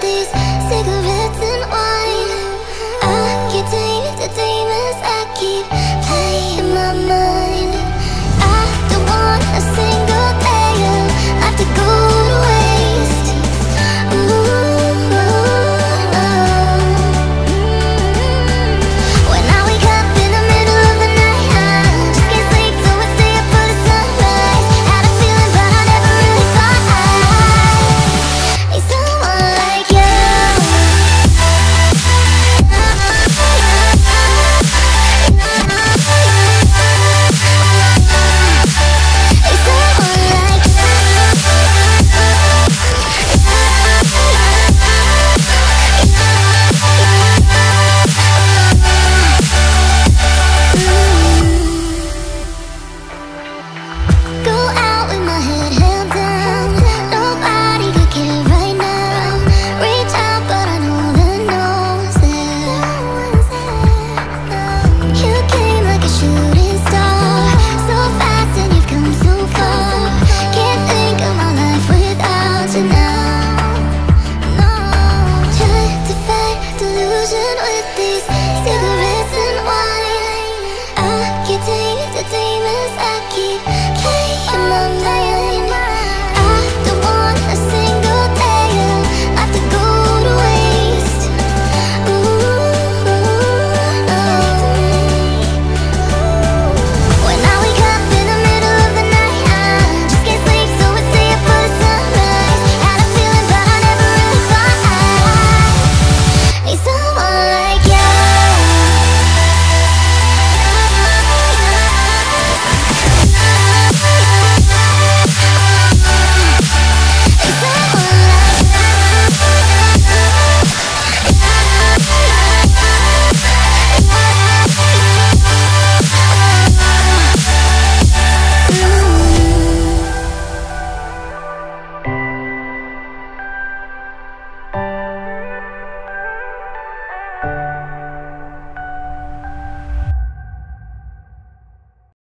these cigarettes